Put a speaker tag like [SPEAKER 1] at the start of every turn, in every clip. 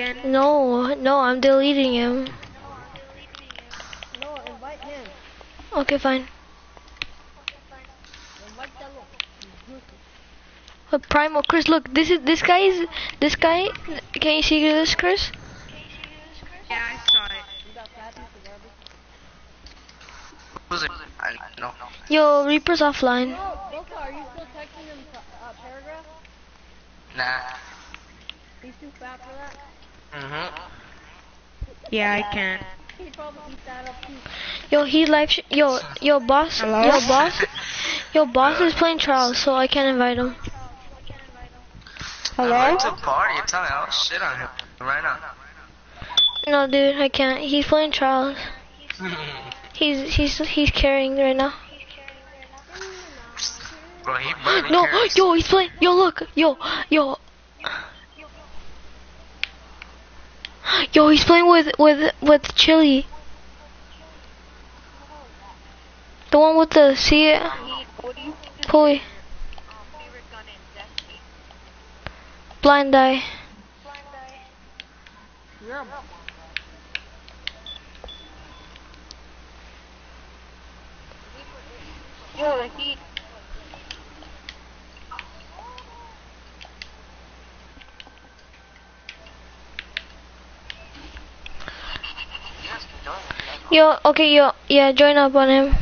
[SPEAKER 1] again?
[SPEAKER 2] No, no, I'm deleting him.
[SPEAKER 3] No, invite him.
[SPEAKER 2] Okay, fine.
[SPEAKER 3] Invite Tello.
[SPEAKER 2] But Primal, Chris, look, this is this guy is this guy. Can you see this, Chris?
[SPEAKER 1] Yeah, I saw it.
[SPEAKER 3] You got fat piece.
[SPEAKER 4] Who's it? I no.
[SPEAKER 2] Yo, Reaper's offline.
[SPEAKER 3] Oh, Boca, are you still texting him uh, paragraph?
[SPEAKER 4] Nah.
[SPEAKER 3] He's too fat for that.
[SPEAKER 4] Mhm.
[SPEAKER 1] Yeah, I can.
[SPEAKER 3] He'd probably eat that up too.
[SPEAKER 2] Yo, he live. Yo, yo, boss.
[SPEAKER 1] Hello?
[SPEAKER 2] Yo, boss. Yo, boss is playing trials, so I can't invite him.
[SPEAKER 1] Hello?
[SPEAKER 4] I'm to party. You're me I'll shit on him right now.
[SPEAKER 2] No, dude, I can't. He's playing trials. He's he's he's carrying right now.
[SPEAKER 4] Bro, he
[SPEAKER 2] No,
[SPEAKER 4] cares.
[SPEAKER 2] yo, he's playing. Yo, look, yo, yo. Yo, he's playing with with with Chili. The one with the sea pulley. Blind eye.
[SPEAKER 3] Yeah. Yo, he.
[SPEAKER 2] Yo, okay, yo, yeah, join up on him.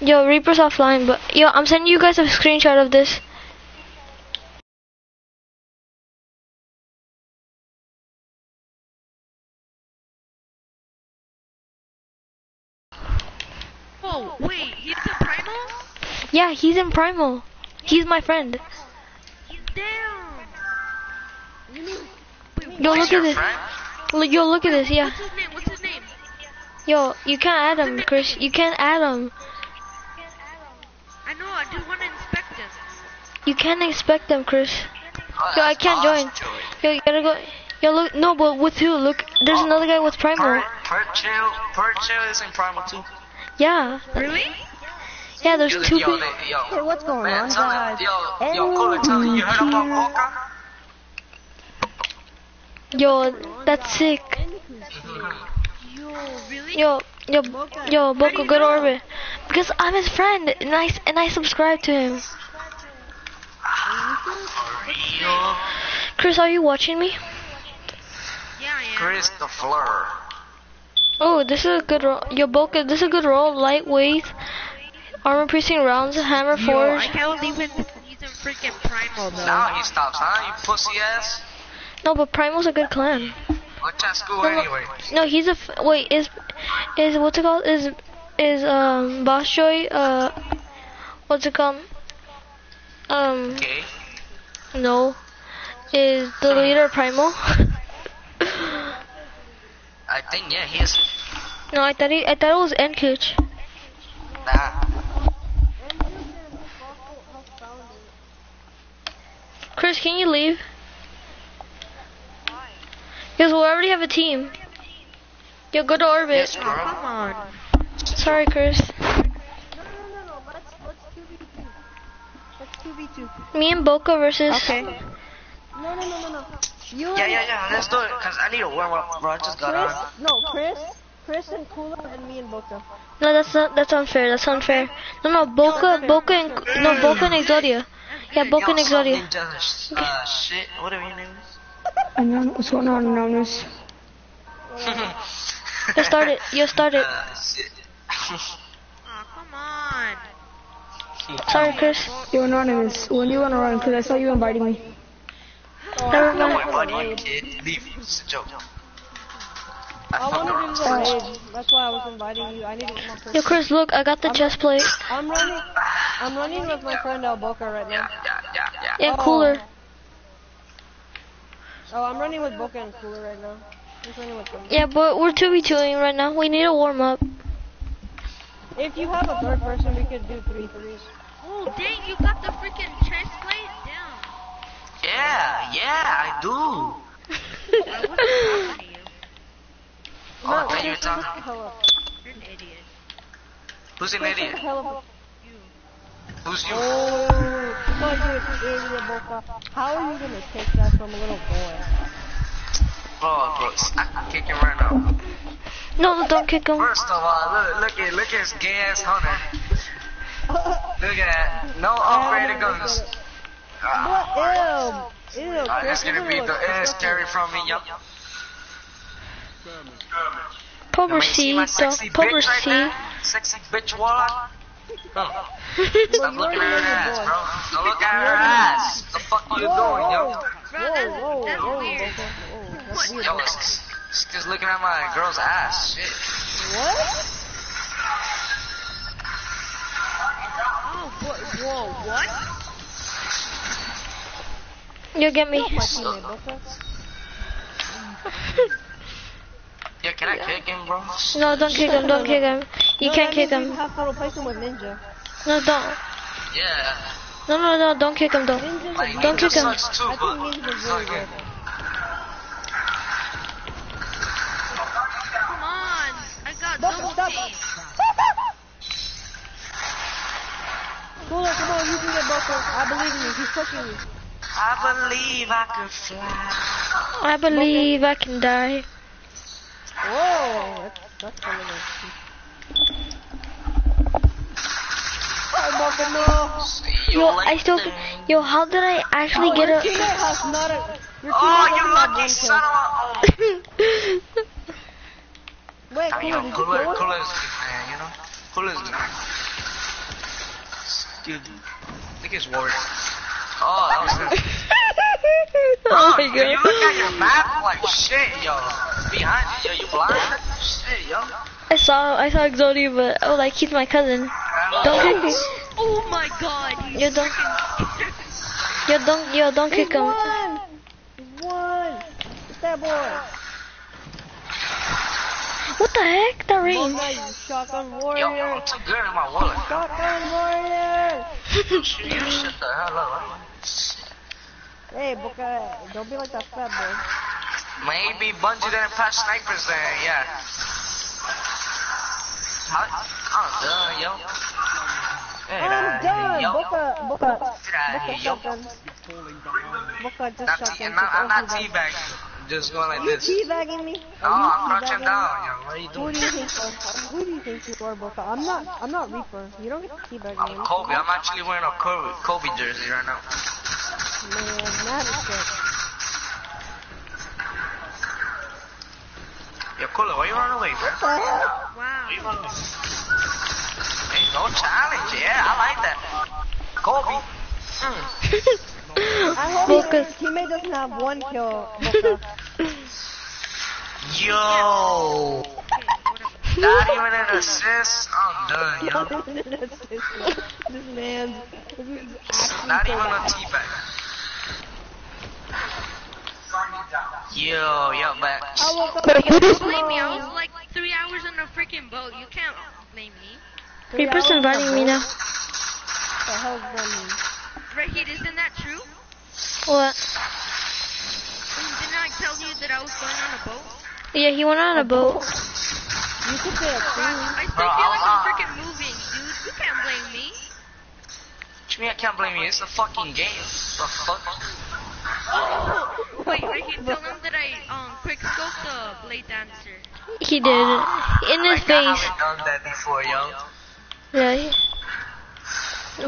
[SPEAKER 2] Yo, Reaper's offline, but yo, I'm sending you guys a screenshot of this.
[SPEAKER 1] Oh, wait, he's the primal?
[SPEAKER 2] Yeah, he's in Primal. He's my friend.
[SPEAKER 1] He's down.
[SPEAKER 2] Yo, look at this.
[SPEAKER 4] friend?
[SPEAKER 2] Yo, look at this. Yeah. Yo, you can't add him, Chris. You can't add him.
[SPEAKER 1] I know, I do want to inspect him.
[SPEAKER 2] You can't inspect them, Chris.
[SPEAKER 4] Oh,
[SPEAKER 2] Yo, I can't join.
[SPEAKER 4] awesome, Joey.
[SPEAKER 2] Yo, you gotta go. Yo, look. No, but with who? Look, there's another guy with Primal.
[SPEAKER 4] Per, per chill, per chill is in primal too.
[SPEAKER 2] Yeah.
[SPEAKER 1] Really?
[SPEAKER 2] Yeah, there's
[SPEAKER 4] Yo,
[SPEAKER 2] two
[SPEAKER 4] yo,
[SPEAKER 2] people.
[SPEAKER 3] Hey, what's going
[SPEAKER 4] man,
[SPEAKER 3] on,
[SPEAKER 4] tell
[SPEAKER 3] guys?
[SPEAKER 4] me, yo, yo, Cooler, tell me, you heard about Boca?
[SPEAKER 2] Yo, that's sick. Mm-hmm.
[SPEAKER 1] Yo, really?
[SPEAKER 2] Yo, yo, yo, Boko,
[SPEAKER 1] you
[SPEAKER 2] good
[SPEAKER 1] know?
[SPEAKER 2] orbit. Because I'm his friend, and I and I subscribe to him. Chris, are you watching me?
[SPEAKER 1] Yeah, I am.
[SPEAKER 4] Chris the Fleur.
[SPEAKER 2] Oh, this is a good roll. Yo, Boca, this is a good roll. Lightweight, armor piercing rounds, hammer
[SPEAKER 1] Yo, I can't believe it. He's in freaking primal though.
[SPEAKER 4] Now he stops, huh? You pussy ass.
[SPEAKER 2] No, but Primal's a good clan.
[SPEAKER 4] What's school
[SPEAKER 2] No,
[SPEAKER 4] anyway?
[SPEAKER 2] No, he's a f- wait. Is is what's it called? Is is um Boss Joy uh what's it called? Um
[SPEAKER 4] Okay.
[SPEAKER 2] no, is the leader Primal?
[SPEAKER 4] I think yeah, he is.
[SPEAKER 2] no, I thought he, I thought it was Enkuch.
[SPEAKER 4] Nah.
[SPEAKER 2] Chris, can you leave? Because we already have a team. Yo, go to orbit.
[SPEAKER 4] Yes,
[SPEAKER 1] Oh, come on.
[SPEAKER 2] Sorry, Chris.
[SPEAKER 3] No, no, no, no. Let's let's two v two. Let's two v two.
[SPEAKER 2] Me and Boca versus.
[SPEAKER 1] Okay.
[SPEAKER 3] No, no, no, no, no. You
[SPEAKER 4] Yeah,
[SPEAKER 3] and
[SPEAKER 4] yeah, yeah. Let's do it. Cause I need to warm up, bro. I just got
[SPEAKER 3] Chris.
[SPEAKER 4] on.
[SPEAKER 3] No, Chris. Chris and Kula and me and Boca.
[SPEAKER 2] No, that's not. That's unfair. That's unfair. No, no, Boca, Boca, and no, Boca and Exodia. Yeah, Boca
[SPEAKER 4] Yo,
[SPEAKER 2] and
[SPEAKER 4] some
[SPEAKER 2] Exodia.
[SPEAKER 4] ninja, uh, shit. Whatever your name is.
[SPEAKER 5] Anon- what's going on, Anonymous?
[SPEAKER 2] You start it. You start it.
[SPEAKER 4] Shit.
[SPEAKER 1] Oh, come on.
[SPEAKER 2] Sorry, Chris.
[SPEAKER 5] Yo, Anonymous, when do you want to run? Because I saw you inviting me.
[SPEAKER 2] Never
[SPEAKER 4] No,
[SPEAKER 2] mind.
[SPEAKER 4] my buddy, you kid. Leave. It's a joke. I
[SPEAKER 3] I
[SPEAKER 4] fucked around.
[SPEAKER 3] wanted to do the. That's why I was inviting you. I need to get my first.
[SPEAKER 2] Yo, Chris, look, I got the chest plate.
[SPEAKER 3] I'm running. I'm running with my friend El Boca right now.
[SPEAKER 4] yeah, yeah, yeah.
[SPEAKER 2] Yeah, cooler.
[SPEAKER 3] Oh. Oh, I'm running with Boca and Cooler right now. Just running with them.
[SPEAKER 2] Yeah, but we're 2v2ing right now. We need a warm up.
[SPEAKER 3] If you have a third person, we could do three threes.
[SPEAKER 1] Oh, dang, you got the freaking chest plate down.
[SPEAKER 4] Yeah, yeah, I do.
[SPEAKER 1] I wasn't talking to you.
[SPEAKER 4] Oh, I you were
[SPEAKER 3] just
[SPEAKER 4] talking.
[SPEAKER 3] shut the hell up.
[SPEAKER 1] You're an idiot.
[SPEAKER 4] Who's an
[SPEAKER 3] Just shut the
[SPEAKER 4] idiot?
[SPEAKER 3] Hell up.
[SPEAKER 4] Who's you?
[SPEAKER 3] Oh, because you're an idiot, Boca. How are you gonna take that from a little boy?
[SPEAKER 4] Oh, bro, I can kick him right now.
[SPEAKER 2] No, don't kick him.
[SPEAKER 4] First of all, look, look at, look at his gay ass hunter. Look at that. No upgraded guns. Ah,
[SPEAKER 3] What? Ew. Ew.
[SPEAKER 4] uh, it's
[SPEAKER 3] Chris,
[SPEAKER 4] gonna be the
[SPEAKER 3] look
[SPEAKER 4] it's
[SPEAKER 3] disgusting.
[SPEAKER 4] scary from me, yup.
[SPEAKER 2] Power
[SPEAKER 4] Let me see
[SPEAKER 2] C,
[SPEAKER 4] my
[SPEAKER 2] dog.
[SPEAKER 4] sexy
[SPEAKER 2] Power
[SPEAKER 4] bitch right
[SPEAKER 2] C.
[SPEAKER 4] there. Sexy bitch warlock. No. Stop
[SPEAKER 3] you
[SPEAKER 4] looking at her ass,
[SPEAKER 3] boy.
[SPEAKER 4] bro. Don't look at her ass. The fuck are you doing, yo?
[SPEAKER 3] whoa.
[SPEAKER 1] Bro, that's, that's weird.
[SPEAKER 3] That's weird.
[SPEAKER 4] Yo, it's, it's just looking at my girl's ass. Shit.
[SPEAKER 3] What?
[SPEAKER 1] Oh, what? Whoa, what?
[SPEAKER 2] You get me.
[SPEAKER 3] My teammate,
[SPEAKER 4] Yeah, can I kick him, bro?
[SPEAKER 2] No, don't kick him. Don't kick him. You
[SPEAKER 3] No,
[SPEAKER 2] can't kick
[SPEAKER 3] means
[SPEAKER 2] him.
[SPEAKER 3] You have to replace with Ninja.
[SPEAKER 2] No, don't.
[SPEAKER 4] Yeah.
[SPEAKER 2] No, no, no, don't kick him, though.
[SPEAKER 3] Ninja's
[SPEAKER 4] Like,
[SPEAKER 2] Don't kick him.
[SPEAKER 4] too,
[SPEAKER 3] I think Ninja's really good.
[SPEAKER 4] good.
[SPEAKER 1] Come on. I got
[SPEAKER 3] Boca,
[SPEAKER 1] double
[SPEAKER 3] stop.
[SPEAKER 1] team.
[SPEAKER 3] Cooler, come on, you can get Boca. I believe in you. He's pushing you.
[SPEAKER 4] I believe I could fly.
[SPEAKER 2] I believe I can die.
[SPEAKER 3] Whoa, that's, that's kind of Oh, Boca, no.
[SPEAKER 2] Yo, I still. Yo, how did I actually oh, get
[SPEAKER 3] Your
[SPEAKER 2] a?
[SPEAKER 3] has not a. Your teammate
[SPEAKER 4] Oh, you
[SPEAKER 3] doesn't have
[SPEAKER 4] lucky
[SPEAKER 3] one
[SPEAKER 4] son
[SPEAKER 3] kill.
[SPEAKER 4] of a...
[SPEAKER 3] Wait,
[SPEAKER 4] I mean,
[SPEAKER 3] Cooler,
[SPEAKER 4] yo,
[SPEAKER 3] did you
[SPEAKER 4] Cooler,
[SPEAKER 3] kill him?
[SPEAKER 4] Cooler's man, you know? Cooler's good. Dude, look at his ward. Oh, that was good.
[SPEAKER 2] oh my
[SPEAKER 4] Bro, You look at
[SPEAKER 2] god.
[SPEAKER 4] your map like shit, yo. Behind you, yo, you blind? Shit, yo.
[SPEAKER 2] I saw I saw Exodia, but oh, like he's my cousin. Don't kick me.
[SPEAKER 1] Oh my god. He's
[SPEAKER 2] You don't. Yo, don't. Yo, don't
[SPEAKER 3] He's
[SPEAKER 2] kick him.
[SPEAKER 3] won! He's won! Get that boy!
[SPEAKER 2] What the heck? That rain.
[SPEAKER 3] Boca, you shotgun
[SPEAKER 4] Yo,
[SPEAKER 3] warrior!
[SPEAKER 4] I'm too good in my wallet.
[SPEAKER 3] Shotgun warrior!
[SPEAKER 4] You shut the hell up.
[SPEAKER 3] Hey, Boca, don't be like that fat boy.
[SPEAKER 4] Maybe Bungie didn't patch snipers there, yeah. How, oh, I'm done, yo. Get
[SPEAKER 3] I'm done!
[SPEAKER 4] here, yo.
[SPEAKER 3] Boca, Boca, Boca
[SPEAKER 4] yo.
[SPEAKER 3] Boca just
[SPEAKER 4] tea, not, I'm not teabagging. Just going like
[SPEAKER 3] You teabagging me?
[SPEAKER 4] No, I'm crouching down, yo. What are you
[SPEAKER 3] Who
[SPEAKER 4] doing?
[SPEAKER 3] do you think you are? Who do you think you are, Boca? I'm not. I'm not Reaper. You don't get to teabag me.
[SPEAKER 4] I'm Kobe. I'm actually wearing a Kobe, Kobe jersey right now.
[SPEAKER 3] Man, that is good.
[SPEAKER 4] Yo, Cooler, why you running away, bro?
[SPEAKER 3] What the?
[SPEAKER 1] Wow.
[SPEAKER 4] Why you running away? Hey, no challenge. Yeah, I like that. Kobe. Mm.
[SPEAKER 3] I hope your
[SPEAKER 2] Boca's-
[SPEAKER 3] teammate doesn't have one kill,
[SPEAKER 4] Yo. Not even an assist. I'm done, yo.
[SPEAKER 3] this man, this is actually
[SPEAKER 4] Not
[SPEAKER 3] so
[SPEAKER 4] even a
[SPEAKER 3] bad.
[SPEAKER 4] teabag. Yo, yo, man.
[SPEAKER 3] I woke up
[SPEAKER 1] you
[SPEAKER 3] with
[SPEAKER 1] don't blame me. I was like three hours in a freaking boat. You can't blame me.
[SPEAKER 3] Three
[SPEAKER 2] Reaper's
[SPEAKER 3] hours
[SPEAKER 2] inviting me now.
[SPEAKER 3] The hell's that mean?
[SPEAKER 1] Isn't that true?
[SPEAKER 2] What?
[SPEAKER 1] Didn't I tell you that I was going on a boat?
[SPEAKER 2] Yeah, he went on a boat.
[SPEAKER 3] You could say a queen.
[SPEAKER 1] I still
[SPEAKER 4] Bro,
[SPEAKER 1] feel like
[SPEAKER 4] I'll-
[SPEAKER 1] I'm uh-uh. freaking moving, dude. You can't blame me.
[SPEAKER 4] What you mean I can't blame you? It's a fucking game. The fuck?
[SPEAKER 1] Oh, Wait, Rahyd, tell him that I um quick scoped the blade dancer.
[SPEAKER 2] He did. In his
[SPEAKER 4] I
[SPEAKER 2] face.
[SPEAKER 4] haven't done that before, yo.
[SPEAKER 2] Yeah.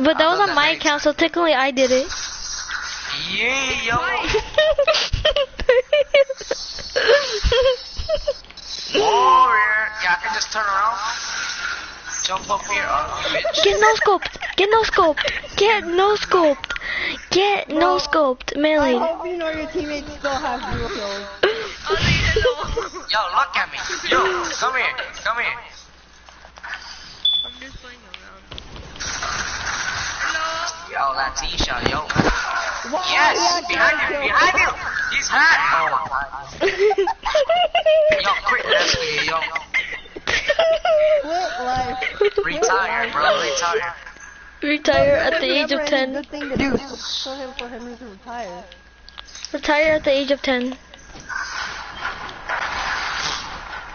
[SPEAKER 2] But that was on my account, so technically I did it.
[SPEAKER 4] Yeah, yo. Warrior. Yeah, I can just turn around. Jump up here. Oh, bitch.
[SPEAKER 2] Get no scoped. Get no scoped. Get no scoped. Get no scoped.
[SPEAKER 3] I hope you know your teammates still have zero kills.
[SPEAKER 1] They hello.
[SPEAKER 4] Yo, look at me. Yo, come here. Come here.
[SPEAKER 1] I'm just playing around. Hello.
[SPEAKER 4] Yo, that T-shot, yo.
[SPEAKER 3] Why
[SPEAKER 4] Yes,
[SPEAKER 3] are
[SPEAKER 4] behind
[SPEAKER 3] acting
[SPEAKER 4] you, behind you. He's hot. Oh my god. Yo, quick rescue, yo.
[SPEAKER 3] Quit life.
[SPEAKER 4] Retire, bro. Retire.
[SPEAKER 2] Retire at the age of 10.
[SPEAKER 3] Good thing to do for him for him to retire.
[SPEAKER 2] Retire at the age of 10.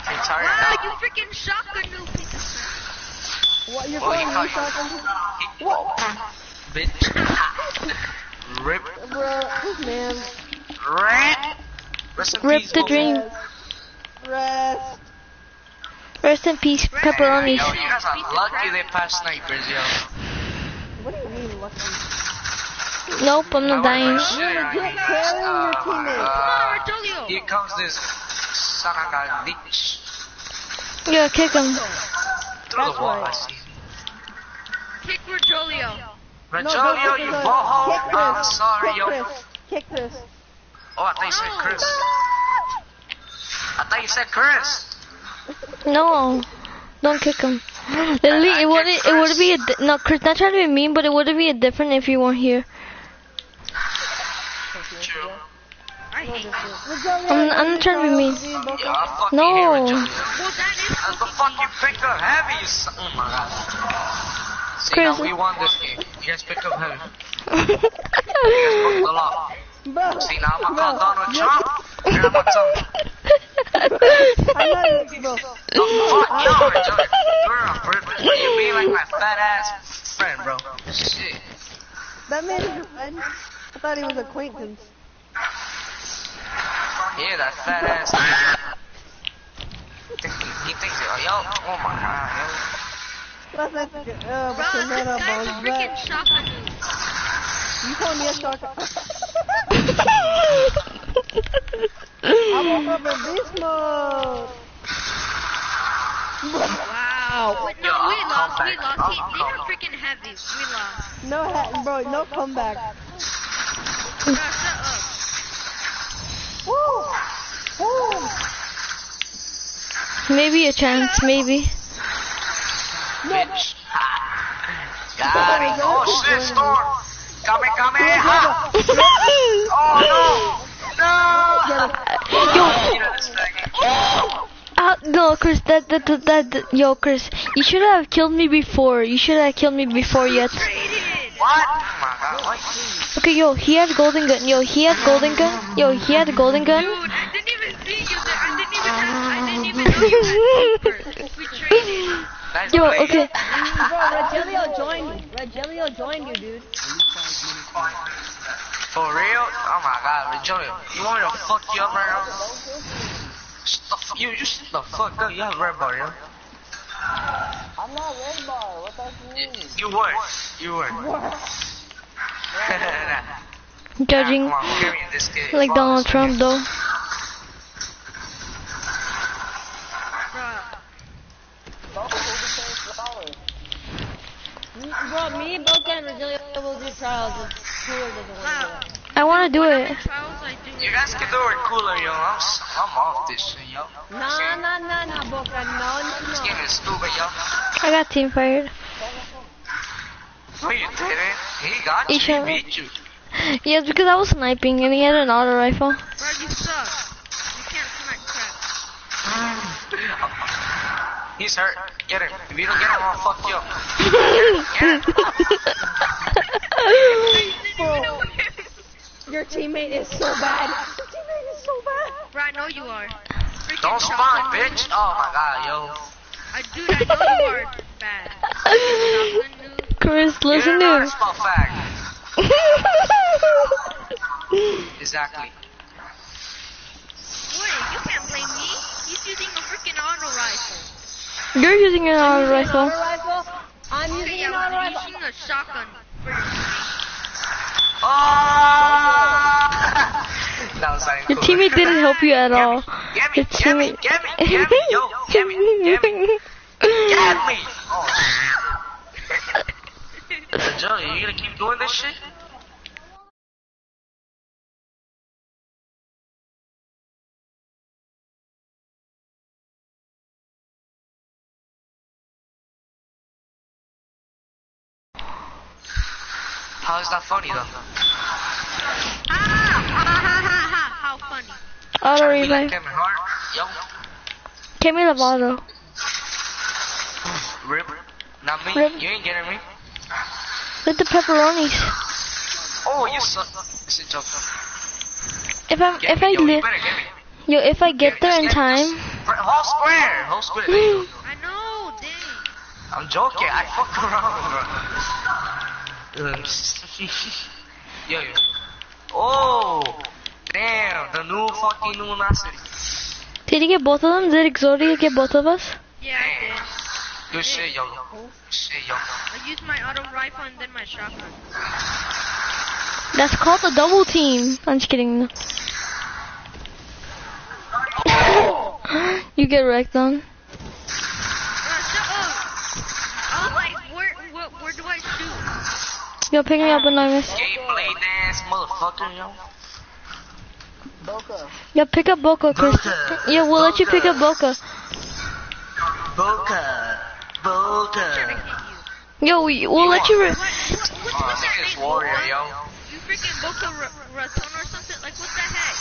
[SPEAKER 4] Retire
[SPEAKER 1] Wow, you freaking shotgun noob piece.
[SPEAKER 3] What you're
[SPEAKER 4] Oh, he
[SPEAKER 3] calling me
[SPEAKER 4] caught you. Bitch. Rip.
[SPEAKER 3] Bro, man.
[SPEAKER 4] Rat. Rest in
[SPEAKER 2] Rip
[SPEAKER 4] peace,
[SPEAKER 2] the
[SPEAKER 4] Bobo.
[SPEAKER 2] dream.
[SPEAKER 3] Rest.
[SPEAKER 2] Rest in peace, pepperonis.
[SPEAKER 4] Yo, you guys are lucky they passed snipers, yo.
[SPEAKER 3] What do you mean, lucky?
[SPEAKER 2] Nope, I'm not dying.
[SPEAKER 3] You're legit carrying your teammates.
[SPEAKER 1] Come on, Rogelio.
[SPEAKER 4] Here comes this son of a bitch.
[SPEAKER 2] Yeah, kick him.
[SPEAKER 4] Through
[SPEAKER 3] That's
[SPEAKER 4] the wall,
[SPEAKER 3] right.
[SPEAKER 4] I see.
[SPEAKER 1] Kick Rogelio.
[SPEAKER 3] No,
[SPEAKER 4] Rogelio,
[SPEAKER 3] kick
[SPEAKER 4] you
[SPEAKER 3] Chris.
[SPEAKER 4] boho.
[SPEAKER 3] Kick
[SPEAKER 4] I'm sorry,
[SPEAKER 3] Kick
[SPEAKER 4] yo.
[SPEAKER 3] Chris. Kick Chris.
[SPEAKER 4] Oh, I thought you said Chris. I thought you said Chris.
[SPEAKER 2] No, don't kick him. Literally, it would it would be a di- no, Chris. Not trying to be mean, but it would be a different if you weren't here.
[SPEAKER 4] True.
[SPEAKER 1] I hate you.
[SPEAKER 2] I'm, I'm not trying to be mean.
[SPEAKER 4] Yeah,
[SPEAKER 2] No.
[SPEAKER 4] hate Rogelio.
[SPEAKER 1] Well, that is
[SPEAKER 4] That's the fucking pick up heavy, you son. Oh my god. See,
[SPEAKER 2] Chris.
[SPEAKER 4] now we won this game. You guys pick up heavy. You guys broke the law. See, now I'm gonna call
[SPEAKER 3] Bro, you're-
[SPEAKER 4] Trump. And I'm gonna tell him.
[SPEAKER 3] I'm not even, bro.
[SPEAKER 4] The fuck, yo, Rogelio. Girl, bro, bro, you being like my fat ass friend, bro. Shit.
[SPEAKER 3] That man is your friend. I thought he was acquaintance.
[SPEAKER 4] Yeah, that fat ass. Think he, he thinks, oh, yo, oh my god, yo.
[SPEAKER 3] That's like, uh,
[SPEAKER 1] Bro, this guy's
[SPEAKER 3] bro?
[SPEAKER 1] a freaking shotgun noob.
[SPEAKER 3] You call me a shark. I woke up in beast mode.
[SPEAKER 1] Wow. Wait, no,
[SPEAKER 4] Yo,
[SPEAKER 1] we lost. We lost. He,
[SPEAKER 4] I'll
[SPEAKER 1] he
[SPEAKER 4] come
[SPEAKER 1] freaking heavy. We lost.
[SPEAKER 3] No, ha- bro, no comeback.
[SPEAKER 1] Bro, shut up.
[SPEAKER 3] Woo! Woo!
[SPEAKER 2] Maybe a chance, maybe.
[SPEAKER 4] Bitch. It. Oh shit, Storm. Kame, kame, ha. Oh no. No.
[SPEAKER 2] Yo,
[SPEAKER 4] You know this faggot.
[SPEAKER 2] uh, no, Chris, that, that, that, that, yo, Chris, you should have killed me before. You should have killed me before yet.
[SPEAKER 4] What? My god, what?
[SPEAKER 2] Okay, yo, he had golden gun. Yo, he had golden gun. Yo, he had a golden gun.
[SPEAKER 1] Dude, I didn't even see you there. I didn't even have, I didn't even know you had papers. We traded.
[SPEAKER 4] Nice
[SPEAKER 2] Yo,
[SPEAKER 4] play.
[SPEAKER 2] okay.
[SPEAKER 3] Bro, Rogelio joined you. Rogelio joined you, dude.
[SPEAKER 4] For real? Oh my god, Rejoice. You want me to fuck you up right now? Shut the f- you, you shut the fuck up. You have red bar, yo.
[SPEAKER 3] I'm not red bar. What does
[SPEAKER 4] You, you were. You were.
[SPEAKER 2] Judging
[SPEAKER 4] Come on, this kid.
[SPEAKER 2] like Donald Trump, though.
[SPEAKER 1] Bro,
[SPEAKER 3] Bro, me, Boca, and Rogelio will do trials Cooler doesn't
[SPEAKER 1] wow.
[SPEAKER 3] want to do it.
[SPEAKER 2] I want to do it.
[SPEAKER 1] trials I do.
[SPEAKER 4] You guys can do it cooler, yo. I'm, s- I'm off this shit, yo.
[SPEAKER 3] Nah, nah, nah, nah, Boca. No, no,
[SPEAKER 4] This game is stupid, yo.
[SPEAKER 2] I got team fired.
[SPEAKER 4] No, you didn't. He got you.
[SPEAKER 2] You
[SPEAKER 4] He beat you.
[SPEAKER 2] Yeah, because I was sniping and he had an auto rifle.
[SPEAKER 1] Bro, you suck. You can't snipe crap.
[SPEAKER 4] He's hurt. Get him. If you don't get him, I'll fuck you up.
[SPEAKER 3] Your teammate is so bad. Your teammate is so bad.
[SPEAKER 1] Bro, I know you are. Freaking
[SPEAKER 4] Don't spawn, bitch. Oh my god, yo.
[SPEAKER 1] I, dude, I know you are bad. Shotgun noob.
[SPEAKER 2] Chris,
[SPEAKER 4] You
[SPEAKER 2] listen
[SPEAKER 4] didn't know how
[SPEAKER 2] to
[SPEAKER 4] to. Exactly.
[SPEAKER 1] Wait, you can't blame me. He's using a freaking auto rifle.
[SPEAKER 2] You're using an auto rifle.
[SPEAKER 3] Auto rifle. I'm
[SPEAKER 1] Okay,
[SPEAKER 3] using
[SPEAKER 1] yeah,
[SPEAKER 3] an auto
[SPEAKER 1] you're
[SPEAKER 3] rifle.
[SPEAKER 1] using a shotgun for your teammate.
[SPEAKER 4] Oh! that was like
[SPEAKER 2] Your teammate didn't help you at all.
[SPEAKER 4] Get me,
[SPEAKER 2] Your
[SPEAKER 4] get me,
[SPEAKER 2] teammate.
[SPEAKER 4] get me, get me, yo, get me, get me, get me. Oh. Joe, you gonna keep doing this shit? How is that funny though?
[SPEAKER 1] Ah, ha, ha, ha, ha. How funny.
[SPEAKER 2] Auto
[SPEAKER 4] Trying to be like
[SPEAKER 2] revive.
[SPEAKER 4] Kevin Hart.
[SPEAKER 2] Give me the auto.
[SPEAKER 4] Rip. Not me.
[SPEAKER 2] Rip.
[SPEAKER 4] You ain't getting me.
[SPEAKER 2] With the pepperonis.
[SPEAKER 4] Oh, you suck. It's a joke.
[SPEAKER 2] If I'm,
[SPEAKER 4] Get
[SPEAKER 2] if
[SPEAKER 4] me,
[SPEAKER 2] I
[SPEAKER 4] yo, you get
[SPEAKER 2] yo, if I get
[SPEAKER 4] Get
[SPEAKER 2] there in time,
[SPEAKER 4] Whole square. Whole square. There.
[SPEAKER 1] I know, dang.
[SPEAKER 4] I'm joking. I fuck around, bro. Yo, yo. Oh, Damn, the new fucking luminosity.
[SPEAKER 2] Did you get both of them? Did Exodia get both of us?
[SPEAKER 1] Yeah, I did.
[SPEAKER 4] Good shit, yo. Shit, yo.
[SPEAKER 1] I used my auto rifle and then my shotgun.
[SPEAKER 2] That's called a double team. I'm just kidding. you get wrecked on.
[SPEAKER 1] Uh, so, oh, I was like, where, where, where do I shoot?
[SPEAKER 2] Yo, pick me up, Anonymous.
[SPEAKER 4] Gay blade ass motherfucker, yo.
[SPEAKER 3] Boca.
[SPEAKER 2] Yo, pick up Boca, Chris. Yeah, we'll let you pick up Boca.
[SPEAKER 4] Boca. Boca.
[SPEAKER 2] Yo, we, we'll let you. Re-
[SPEAKER 1] What, what, what's,
[SPEAKER 4] Oh,
[SPEAKER 1] what's that
[SPEAKER 4] this
[SPEAKER 1] name?
[SPEAKER 4] warrior,
[SPEAKER 1] Boca?
[SPEAKER 4] yo.
[SPEAKER 1] You freaking Boca Ra- Raton or something? Like, what the heck?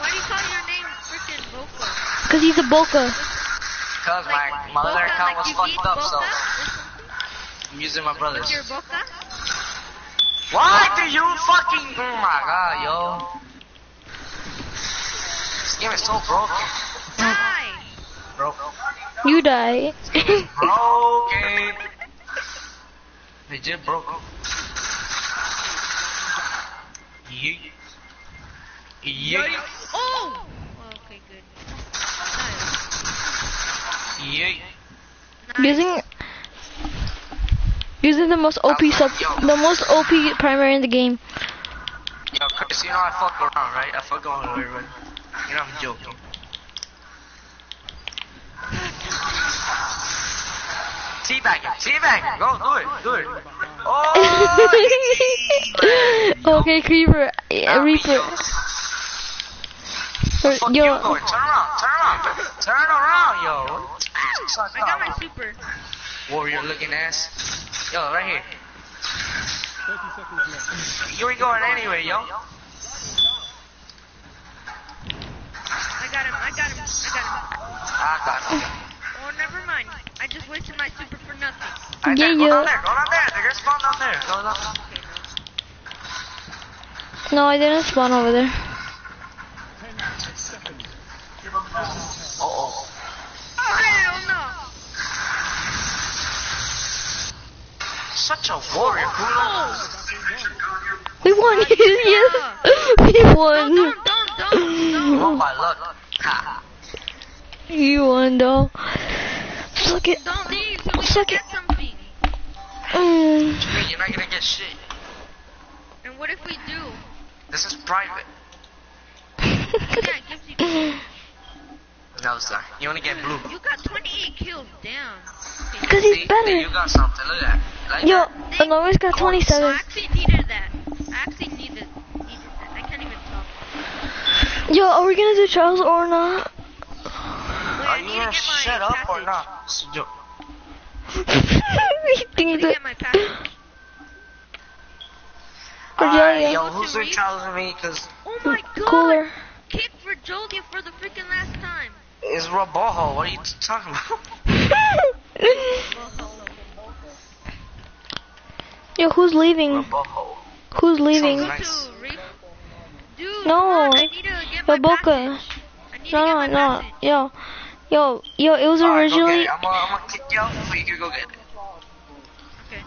[SPEAKER 1] Why do you call your name freaking Boca?
[SPEAKER 2] Cause he's a Boca.
[SPEAKER 4] Cause my,
[SPEAKER 1] Like,
[SPEAKER 4] my other
[SPEAKER 1] Boca,
[SPEAKER 4] account
[SPEAKER 1] like
[SPEAKER 4] was
[SPEAKER 1] you
[SPEAKER 4] fucked up,
[SPEAKER 1] Boca
[SPEAKER 4] so? I'm using my brother's.
[SPEAKER 1] With your Boca?
[SPEAKER 4] Why do you fucking? Oh my god, yo. This game is so broken.
[SPEAKER 1] Die!
[SPEAKER 4] Bro.
[SPEAKER 2] You die.
[SPEAKER 4] Broken. Legit broken. Yeet. Yeet.
[SPEAKER 1] Oh! Okay, good.
[SPEAKER 4] Yeet.
[SPEAKER 1] Nice.
[SPEAKER 2] using using the most OP sub, the most OP primary in the game.
[SPEAKER 4] Yo, Chris, you know I fuck around, right? I fuck around with everybody. You know I'm joking. Teabag him, teabag him. Go, do it, do it. Oh,
[SPEAKER 2] okay, Creeper, uh, Reaper. Or-
[SPEAKER 4] Fuck you
[SPEAKER 2] Yo,
[SPEAKER 4] going. Turn around, turn around. Turn around, yo.
[SPEAKER 1] I got my
[SPEAKER 4] up.
[SPEAKER 1] super.
[SPEAKER 4] Warrior looking ass. Yo, right here. You ain't going anywhere, yo.
[SPEAKER 1] I got him, I got him, I got him.
[SPEAKER 4] I got him.
[SPEAKER 1] Oh, never mind. I just wasted my super for nothing.
[SPEAKER 4] Right there,
[SPEAKER 2] Yeah,
[SPEAKER 4] go down there, go down there. They're gonna spawn down there. Go down
[SPEAKER 1] Okay,
[SPEAKER 2] no,
[SPEAKER 1] no.
[SPEAKER 2] I didn't spawn over there.
[SPEAKER 4] Uh oh.
[SPEAKER 1] Hell no!
[SPEAKER 4] Such a warrior, Bruno.
[SPEAKER 2] We won. yes, we
[SPEAKER 1] Don't,
[SPEAKER 2] won.
[SPEAKER 1] don't, don't, don't,
[SPEAKER 4] Oh my luck.
[SPEAKER 2] You won, though. Suck it.
[SPEAKER 1] don't leave so we
[SPEAKER 2] Suck
[SPEAKER 1] can
[SPEAKER 2] it.
[SPEAKER 1] get something.
[SPEAKER 2] Mm.
[SPEAKER 4] What you mean you're not gonna get shit?
[SPEAKER 1] And what if we do?
[SPEAKER 4] This is private.
[SPEAKER 1] Yeah, you...
[SPEAKER 4] No, sir. You only get blue.
[SPEAKER 1] You got 28 kills, damn.
[SPEAKER 2] Cause he's
[SPEAKER 4] there
[SPEAKER 2] better.
[SPEAKER 4] you got something. Look at that. Like
[SPEAKER 2] Yo,
[SPEAKER 4] that.
[SPEAKER 2] Anonymous got
[SPEAKER 1] So I
[SPEAKER 2] 27.
[SPEAKER 1] actually needed that. I actually needed, needed that. I can't even talk.
[SPEAKER 2] Yo, are we gonna do Charles or not?
[SPEAKER 1] Wait,
[SPEAKER 4] Are
[SPEAKER 1] I
[SPEAKER 4] you
[SPEAKER 1] need to
[SPEAKER 4] gonna
[SPEAKER 1] get my
[SPEAKER 4] shut up or not? It's a joke.
[SPEAKER 2] we
[SPEAKER 1] I need to get my passage.
[SPEAKER 4] Alright,
[SPEAKER 2] Virgilia.
[SPEAKER 4] yo, who's in charge of me? Cause
[SPEAKER 1] Oh my god!
[SPEAKER 2] Cooler.
[SPEAKER 1] Kick for Jolia for the freaking last time.
[SPEAKER 4] it's Roboho. What are you talking about?
[SPEAKER 2] Yo, who's leaving?
[SPEAKER 4] Roboho.
[SPEAKER 2] Who's leaving?
[SPEAKER 4] Nice.
[SPEAKER 1] Dude,
[SPEAKER 2] No.
[SPEAKER 1] come on, I need to get my
[SPEAKER 2] Yo, Boca.
[SPEAKER 1] passage. I need
[SPEAKER 2] No, no, no. Yo, yo, yo. It was
[SPEAKER 4] Alright,
[SPEAKER 2] originally.
[SPEAKER 4] it. I'm gonna, kick you out before you can go get it.
[SPEAKER 1] Okay.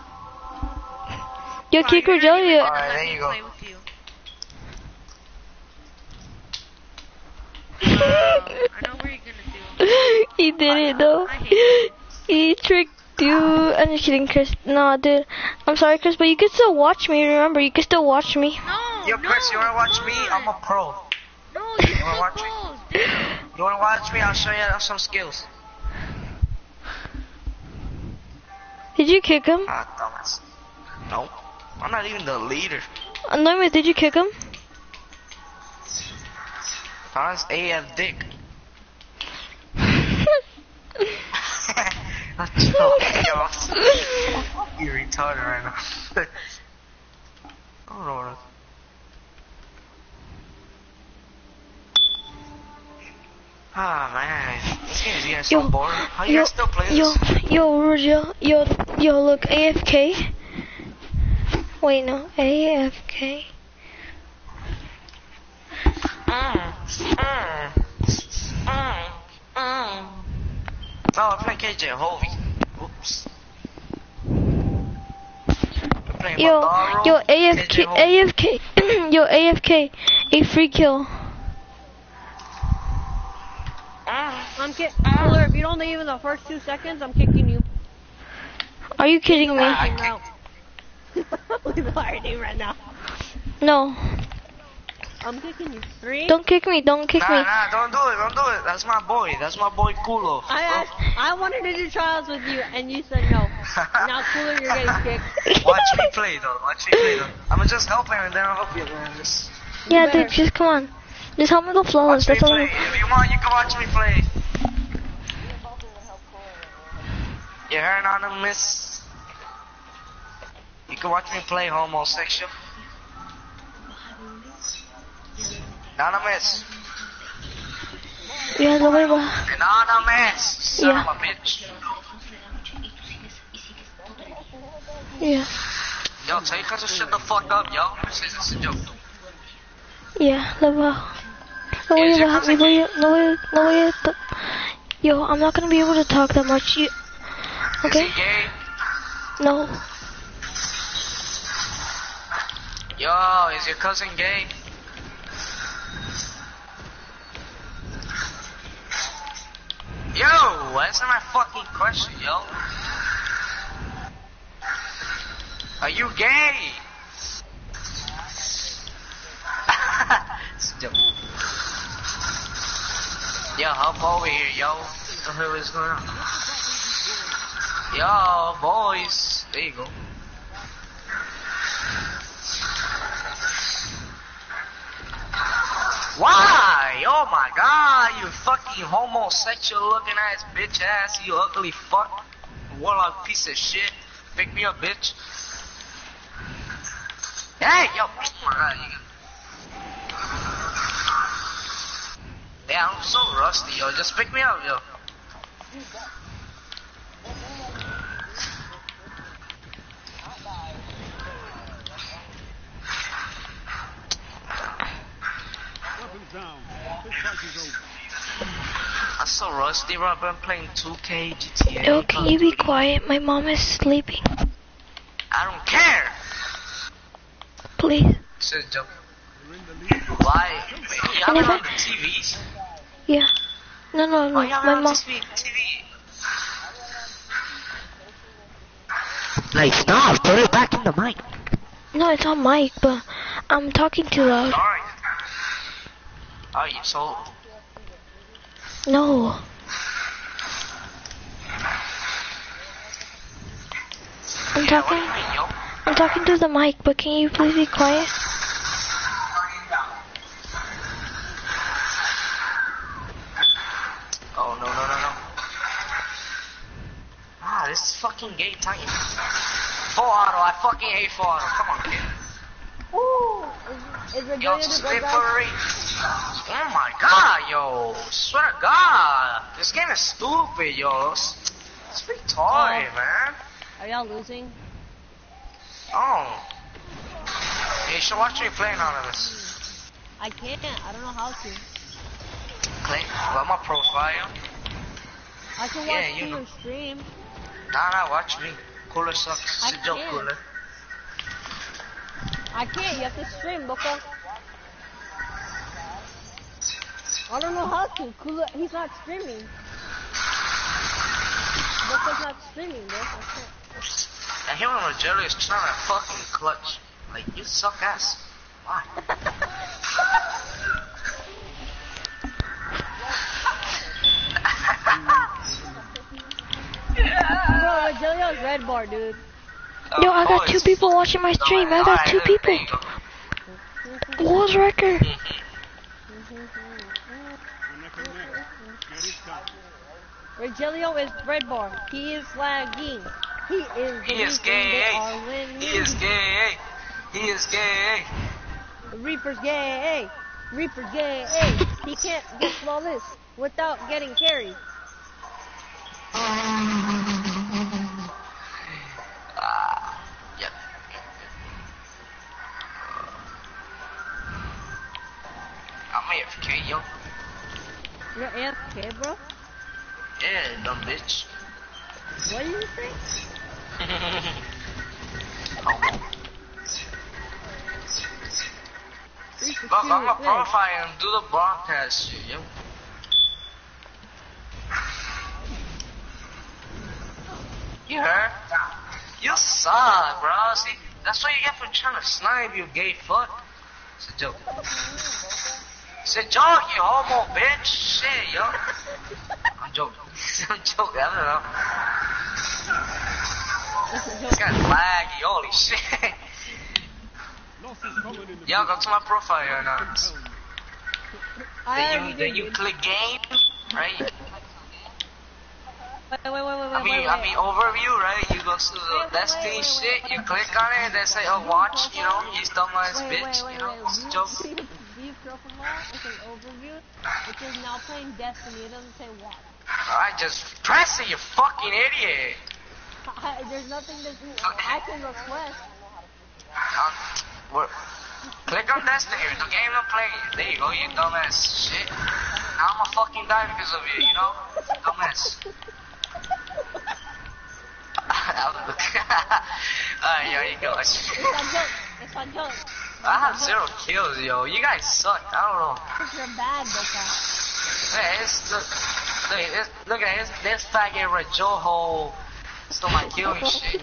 [SPEAKER 2] Yo,
[SPEAKER 1] Wow,
[SPEAKER 2] kick
[SPEAKER 1] you're not even
[SPEAKER 2] Rogelia.
[SPEAKER 1] gonna
[SPEAKER 4] Alright, there you go.
[SPEAKER 1] you. Wow, I know what you're gonna do.
[SPEAKER 2] he did it though. He tricked you. I'm just kidding, Chris. No, dude. I'm sorry, Chris, but you can still watch me. Remember, you can still watch me.
[SPEAKER 1] No,
[SPEAKER 4] Yo,
[SPEAKER 1] no,
[SPEAKER 4] Chris, you wanna watch
[SPEAKER 1] come
[SPEAKER 4] me? I'm a pro.
[SPEAKER 1] No, you're
[SPEAKER 4] You wanna watch me? You wanna watch me? I'll show you some skills.
[SPEAKER 2] Did you kick him?
[SPEAKER 4] Ah, dumbass. No. I'm not even the leader.
[SPEAKER 2] Anonymous, did you kick him?
[SPEAKER 4] Honest AF dick. That's joking, yo. You're retarded right now. I don't know what Ah man, this game is getting so
[SPEAKER 2] Yo,
[SPEAKER 4] boring. How you
[SPEAKER 2] yo,
[SPEAKER 4] still play
[SPEAKER 2] yo,
[SPEAKER 4] this?
[SPEAKER 2] yo, Roger, yo, yo, look, AFK. Wait, no, AFK.
[SPEAKER 4] Mm, mm, mm, mm. Oh, I'm playing KJ Hovey. Oops.
[SPEAKER 2] Yo,
[SPEAKER 4] Madaro,
[SPEAKER 2] yo, AFK, AFK, yo, AFK, A free kill.
[SPEAKER 3] I'm kick. Cooler, if you don't leave in the first two seconds, I'm kicking you.
[SPEAKER 2] Are you kidding me?
[SPEAKER 4] I
[SPEAKER 3] Team
[SPEAKER 4] kick-
[SPEAKER 3] out. Leave our team right now.
[SPEAKER 2] No.
[SPEAKER 3] I'm kicking you. Three.
[SPEAKER 2] Don't kick me. Don't kick
[SPEAKER 4] Nah,
[SPEAKER 2] me.
[SPEAKER 4] nah, don't do it, don't do it. That's my boy. That's my boy Kulo.
[SPEAKER 3] I asked, I wanted to do trials with you, and you said no. now, Cooler, you're getting kicked.
[SPEAKER 4] Watch me play though. Watch me play though. I'ma just help him and then I'll help you, man. Just
[SPEAKER 2] Yeah,
[SPEAKER 3] better.
[SPEAKER 2] dude, just come on. Just help me go flawless.
[SPEAKER 4] watch
[SPEAKER 2] That's all.
[SPEAKER 4] play. If you want, you can watch me play. You heard anonymous? You can watch me play homosexual. Anonymous.
[SPEAKER 2] Yeah, voy a...
[SPEAKER 4] Anonymous. Son
[SPEAKER 2] Yeah.
[SPEAKER 4] of a bitch.
[SPEAKER 2] Yeah.
[SPEAKER 4] Yo, tell your cousin shut the fuck up, yo. This is a joke.
[SPEAKER 2] Yeah, a... No voy
[SPEAKER 4] Is
[SPEAKER 2] a
[SPEAKER 4] your
[SPEAKER 2] bajar,
[SPEAKER 4] cousin
[SPEAKER 2] no a... No a... No t- Yo, I'm not gonna be able to talk that much. You...
[SPEAKER 4] Is
[SPEAKER 2] Okay?
[SPEAKER 4] he gay?
[SPEAKER 2] No.
[SPEAKER 4] Yo, is your cousin gay? Yo, answer my fucking question, yo. Are you gay? Still. Yo, hop over here, yo. What the hell is going on? Yo, boys. There you go. Why? Oh my god, you fucking homosexual looking ass bitch ass, you ugly fuck. Warlock piece of shit. Pick me up, bitch. Hey, yo. Yeah, I'm so rusty, yo. Just pick me up, yo. I'm so rusty, bro. I've been playing 2K, GTA.
[SPEAKER 2] Yo, can you be
[SPEAKER 4] Call of Duty.
[SPEAKER 2] quiet? My mom is sleeping.
[SPEAKER 4] I don't care.
[SPEAKER 2] Please.
[SPEAKER 4] Shit, joke. Why? Y'all been on the TVs?
[SPEAKER 2] Yeah. No, no, no.
[SPEAKER 4] Why y'all
[SPEAKER 2] My
[SPEAKER 4] on
[SPEAKER 2] mom.
[SPEAKER 4] this TV? Like, stop. Put it back in the mic.
[SPEAKER 2] No, it's on mic, but I'm talking too loud.
[SPEAKER 4] Sorry. Oh, you so...
[SPEAKER 2] No. I'm
[SPEAKER 4] Yeah,
[SPEAKER 2] talking.
[SPEAKER 4] mean.
[SPEAKER 2] I'm talking to the mic, but can you please be quiet?
[SPEAKER 4] Oh, no, no, no, no. Ah, this is fucking gay time. Full auto. I fucking hate full auto. Come on, kid.
[SPEAKER 3] Ooh, is, is
[SPEAKER 4] Yo,
[SPEAKER 3] Virginia the good
[SPEAKER 4] slippery.
[SPEAKER 3] guy?
[SPEAKER 4] Oh my god, yo. Swear to God. This game is stupid, yo. It's, it's retarded,
[SPEAKER 3] Oh.
[SPEAKER 4] man.
[SPEAKER 3] Are y'all losing?
[SPEAKER 4] Oh. You should watch me play this.
[SPEAKER 3] I can't. I don't know how to.
[SPEAKER 4] Click. Well, my profile.
[SPEAKER 3] I can watch
[SPEAKER 4] Yeah, you
[SPEAKER 3] you
[SPEAKER 4] know.
[SPEAKER 3] stream.
[SPEAKER 4] Nah, nah, watch me. Cooler sucks.
[SPEAKER 3] I
[SPEAKER 4] It's a joke,
[SPEAKER 3] can't.
[SPEAKER 4] cooler.
[SPEAKER 3] I can't. You have to stream, Boca. I don't know how to. Kula, he's not streaming. Boca's not streaming, bro. I can't.
[SPEAKER 4] And him and Rogelio is trying to fucking clutch. Like, you suck ass. Why?
[SPEAKER 3] Bro, Rogelio's red bar, dude.
[SPEAKER 2] Yo, I got
[SPEAKER 4] Oh,
[SPEAKER 2] two
[SPEAKER 4] it's
[SPEAKER 2] people watching my stream. I got two people.
[SPEAKER 4] you go.
[SPEAKER 2] World record. Mm-hmm.
[SPEAKER 3] Rogelio is red bar. He is lagging. He is
[SPEAKER 4] He is gay.
[SPEAKER 3] they are winning.
[SPEAKER 4] He is gay. He is gay.
[SPEAKER 3] The Reaper's gay. Reaper's gay. He can't get flawless without getting carried.
[SPEAKER 4] Ah. I'm AFK, yo.
[SPEAKER 3] You're AFK, bro?
[SPEAKER 4] Yeah, dumb bitch.
[SPEAKER 3] What do you think?
[SPEAKER 4] oh. Look. I'm a profile and do the broadcast shit, yo. You heard? You suck, bro. See, that's what you get for trying to snipe, you gay fuck. It's a joke. It's a joke, you homo bitch. Shit, yo. Joking. I'm joking. I don't know. This guy's laggy. Holy shit. Yo, go to my profile now.
[SPEAKER 3] I
[SPEAKER 4] Then you, then you click game, right?
[SPEAKER 3] Wait, wait, wait, wait, wait,
[SPEAKER 4] I mean, I mean overview, right? You go to the Destiny shit, you click on it, and they say, oh, watch, you know, he's dumbass bitch, you know, it's a joke.
[SPEAKER 3] view- profile, it says overview. It says now playing Destiny. It doesn't say watch.
[SPEAKER 4] I just press it, you fucking idiot.
[SPEAKER 3] I, there's nothing to do. I can request.
[SPEAKER 4] Um, what? Click on Destiny, the game I'm playing. There you go, you dumbass shit. Now I'm a fucking die because of you, you know? Dumbass. Alright, yo, you go.
[SPEAKER 3] It's a joke. It's joke.
[SPEAKER 4] I have zero kills, yo. You guys suck. I don't know.
[SPEAKER 3] You're bad, Boca.
[SPEAKER 4] Hey, it's look, look, this, look at this, this faggot Rajoho stole my kill and shit.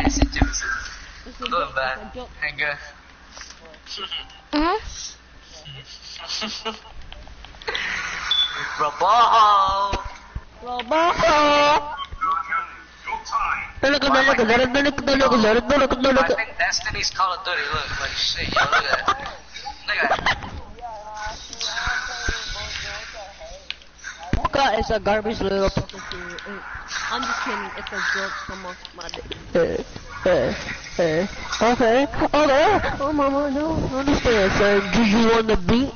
[SPEAKER 4] it's a joke.
[SPEAKER 3] It's a
[SPEAKER 4] Doing
[SPEAKER 3] joke.
[SPEAKER 4] bad.
[SPEAKER 3] It's a joke.
[SPEAKER 4] Hang good. Raboho.
[SPEAKER 3] Robo.
[SPEAKER 2] Look at that, look at that, look at that, look at that, look look
[SPEAKER 4] I
[SPEAKER 2] at
[SPEAKER 4] think Destiny's Call of Duty. Look, like shit, yo. Look at that. Look at that.
[SPEAKER 3] God, it's a garbage little fucking theory. I'm just kidding. It's a joke from off my dick.
[SPEAKER 2] Uh, uh, uh, okay, okay. Oh, mama, no, understand, sir. Do you want the beat?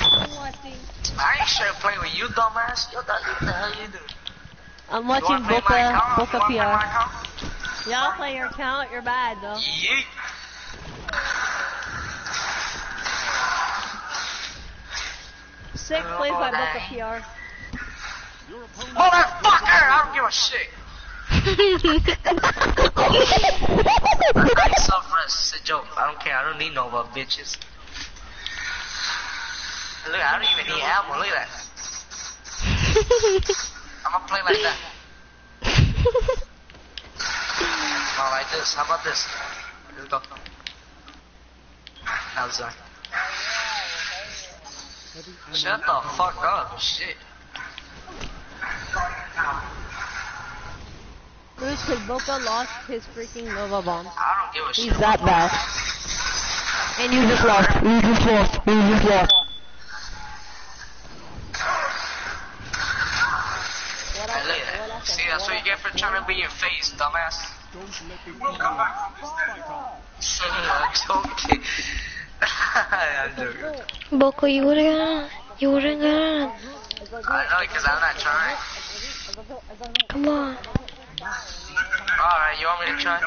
[SPEAKER 3] I'm watching.
[SPEAKER 4] I ain't sure playing with you, dumbass. Yo, that, what the hell you do?
[SPEAKER 3] I'm watching
[SPEAKER 4] wanna play my
[SPEAKER 3] Boca. Boca
[SPEAKER 4] play
[SPEAKER 3] PR.
[SPEAKER 4] account?
[SPEAKER 3] Y'all play your account. You're bad though.
[SPEAKER 4] Yeet.
[SPEAKER 3] Six
[SPEAKER 4] Oh,
[SPEAKER 3] plays by Boca
[SPEAKER 4] nice.
[SPEAKER 3] PR.
[SPEAKER 4] Motherfucker! I don't give a shit. I suffer it's a joke. I don't care. I don't need no more bitches. Look, I don't even need ammo. Look at that. I'm gonna play like that. Not like this. How about this? Let's go. How's that? Uh, Shut the fuck up. Shit.
[SPEAKER 3] Bruce, because Boca lost his freaking Nova bomb.
[SPEAKER 4] I don't give a shit.
[SPEAKER 2] He's that bad. And you just lost. You just lost. You just lost.
[SPEAKER 4] Hey, look at that. See, that's what you get for trying to be your face, dumbass. I'm joking. I'm joking.
[SPEAKER 2] Boko, you would've got You would've got
[SPEAKER 4] I know because I'm not trying.
[SPEAKER 2] Come on.
[SPEAKER 4] Alright, you want me to try?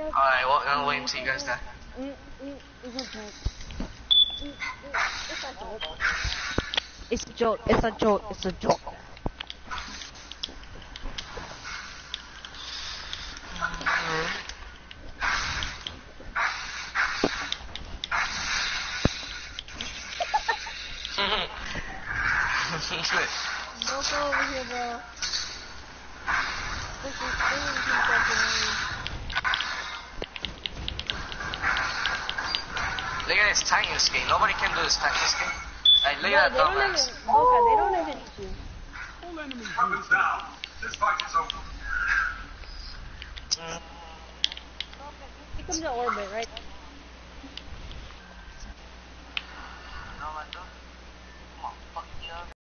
[SPEAKER 4] Alright, well, I'm waiting until you guys die.
[SPEAKER 3] It's a joke. It's a joke. It's a joke.
[SPEAKER 4] Like,